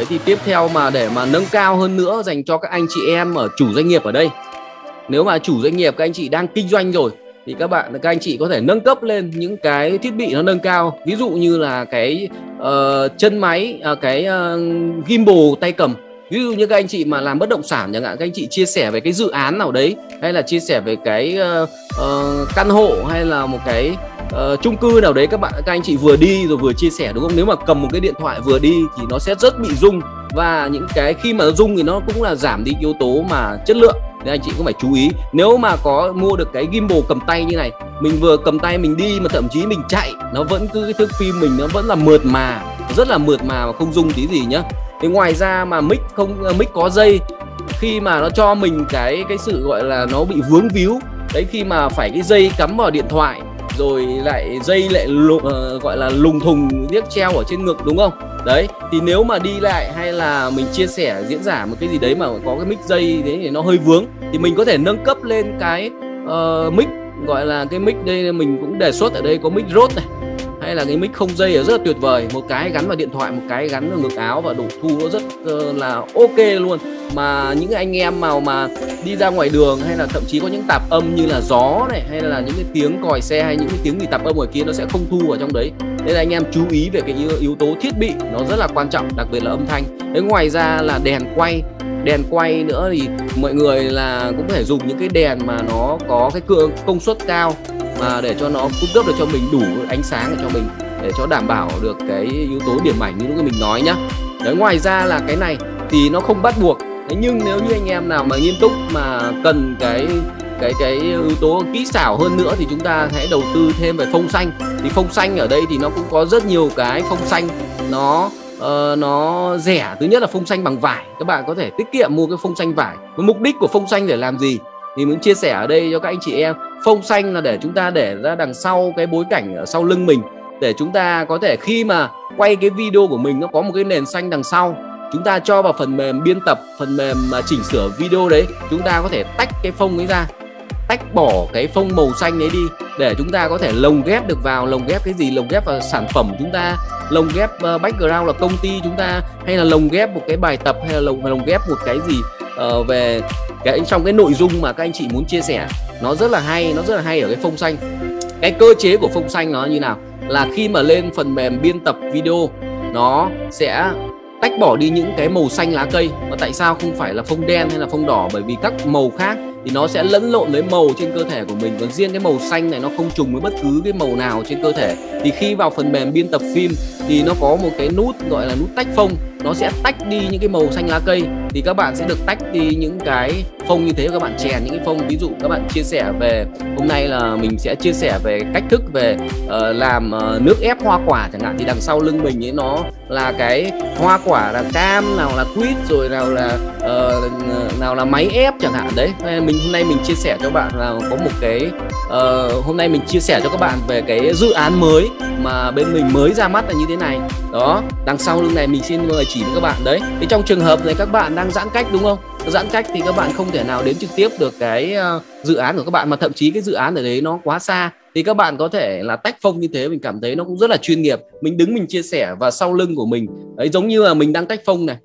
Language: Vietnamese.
đấy thì tiếp theo mà để mà nâng cao hơn nữa dành cho các anh chị em ở chủ doanh nghiệp ở đây. Nếu mà chủ doanh nghiệp các anh chị đang kinh doanh rồi thì các bạn các anh chị có thể nâng cấp lên những cái thiết bị nó nâng cao. Ví dụ như là cái uh, chân máy uh, cái uh, gimbal tay cầm. Ví dụ như các anh chị mà làm bất động sản chẳng hạn các anh chị chia sẻ về cái dự án nào đấy hay là chia sẻ về cái uh, uh, căn hộ hay là một cái uh, chung cư nào đấy các bạn các anh chị vừa đi rồi vừa chia sẻ đúng không? Nếu mà cầm một cái điện thoại vừa đi thì nó sẽ rất bị rung. Và những cái khi mà rung thì nó cũng là giảm đi yếu tố mà chất lượng. Nên anh chị cũng phải chú ý. Nếu mà có mua được cái gimbal cầm tay như này mình vừa cầm tay mình đi mà thậm chí mình chạy nó vẫn cứ cái thước phim mình nó vẫn là mượt mà rất là mượt mà và không rung tí gì nhá. Thì ngoài ra mà mic không ờ, mic có dây khi mà nó cho mình cái cái sự gọi là nó bị vướng víu đấy khi mà phải cái dây cắm vào điện thoại rồi lại dây lại lùng, uh, ờ, gọi là lùng thùng tiếc treo ở trên ngực đúng không? Đấy thì nếu mà đi lại hay là mình chia sẻ diễn giả một cái gì đấy mà có cái mic dây đấy thì nó hơi vướng thì mình có thể nâng cấp lên cái uh, mic gọi là cái mic đây mình cũng đề xuất ở đây có mic rốt này hay là cái mic không dây rất là tuyệt vời. Một cái gắn vào điện thoại một cái gắn vào ngực áo và đủ thu nó rất uh, là ok luôn. Mà những anh em nào mà đi ra ngoài đường hay là thậm chí có những tạp âm như là gió này hay là những cái tiếng còi xe hay những cái tiếng gì tạp âm ngoài kia nó sẽ không thu ở trong đấy. Nên là anh em chú ý về cái yếu, yếu tố thiết bị nó rất là quan trọng đặc biệt là âm thanh. Thế ngoài ra là đèn quay. Đèn quay nữa thì mọi người là cũng phải dùng những cái đèn mà nó có cái công suất cao mà để cho nó cung cấp được cho mình đủ ánh sáng để cho mình để cho đảm bảo được cái yếu tố điểm ảnh như lúc mình nói nhá. Đấy ngoài ra là cái này thì nó không bắt buộc. Thế nhưng nếu như anh em nào mà nghiêm túc mà cần cái cái cái yếu tố kỹ xảo hơn nữa thì chúng ta hãy đầu tư thêm về phông xanh. Thì phông xanh ở đây thì nó cũng có rất nhiều cái phông xanh. Nó uh, nó rẻ thứ nhất là phông xanh bằng vải. Các bạn có thể tiết kiệm mua cái phông xanh vải. Mục đích của phông xanh để làm gì? Thì muốn chia sẻ ở đây cho các anh chị em phông xanh là để chúng ta để ra đằng sau cái bối cảnh ở sau lưng mình. Để chúng ta có thể khi mà quay cái video của mình nó có một cái nền xanh đằng sau, chúng ta cho vào phần mềm biên tập, phần mềm mà chỉnh sửa video đấy, chúng ta có thể tách cái phông ấy ra, tách bỏ cái phông màu xanh ấy đi, để chúng ta có thể lồng ghép được vào, lồng ghép cái gì? Lồng ghép vào sản phẩm chúng ta, lồng ghép ờ, background là công ty chúng ta, hay là lồng ghép một cái bài tập, hay là lồng lồng ghép một cái gì? Uh, về cái trong cái nội dung mà các anh chị muốn chia sẻ nó rất là hay nó rất là hay ở cái phông xanh. Cái cơ chế của phông xanh nó như nào? Là khi mà lên phần mềm biên tập video nó sẽ tách bỏ đi những cái màu xanh lá cây. Và tại sao không phải là phông đen hay là phông đỏ? Bởi vì các màu khác thì nó sẽ lẫn lộn với màu trên cơ thể của mình còn riêng cái màu xanh này nó không trùng với bất cứ cái màu nào trên cơ thể. Thì khi vào phần mềm biên tập phim thì nó có một cái nút gọi là nút tách phông. Nó sẽ tách đi những cái màu xanh lá cây. Thì các bạn sẽ được tách đi những cái phông như thế các bạn chèn những cái phông. Ví dụ các bạn chia sẻ về hôm nay là mình sẽ chia sẻ về cách thức về uh, làm uh, nước ép hoa quả chẳng hạn. Thì đằng sau lưng mình ấy nó là cái hoa quả là cam nào là quýt rồi nào là uh, nào là máy ép chẳng hạn. Đấy mình hôm nay mình chia sẻ cho bạn là có một cái uh, hôm nay mình chia sẻ cho các bạn về cái dự án mới mà bên mình mới ra mắt là như thế này. Đó đằng sau lưng này mình xin mời chỉ với các bạn. Đấy thì trong trường hợp này các bạn đang giãn cách đúng không? Giãn cách thì các bạn không thể nào đến trực tiếp được cái uh, dự án của các bạn mà thậm chí cái dự án ở đấy nó quá xa. Thì các bạn có thể là tách phông như thế mình cảm thấy nó cũng rất là chuyên nghiệp. Mình đứng mình chia sẻ và sau lưng của mình. Ấy giống như là mình đang tách phông này.